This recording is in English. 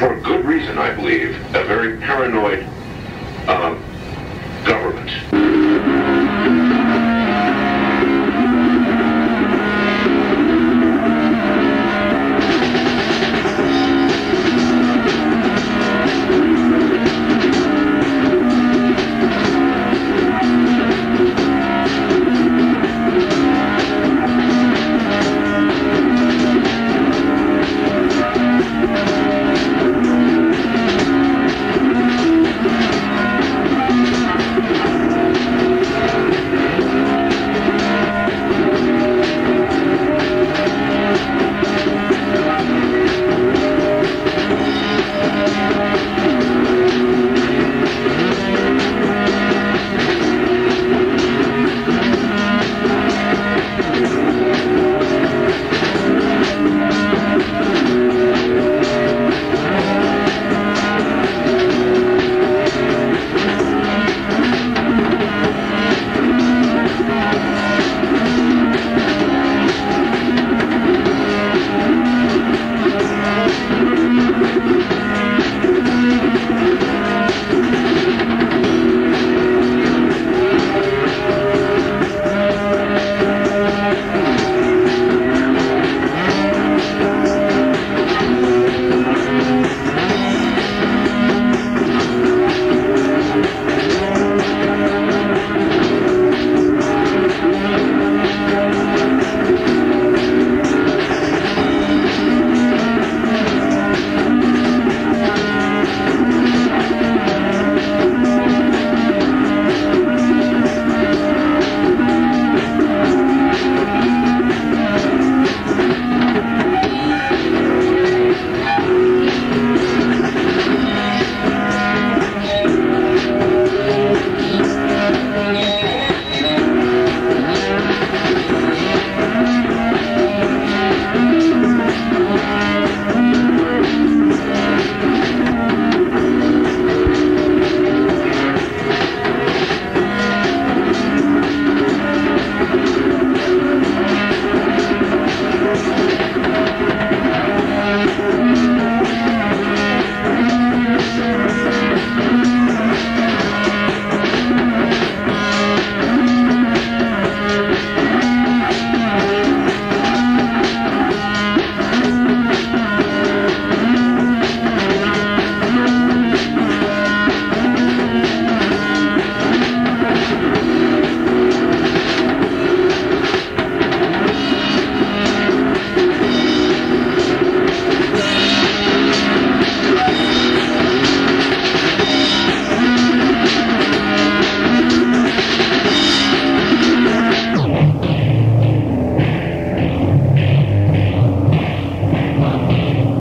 for good reason, I believe, a very paranoid um, government.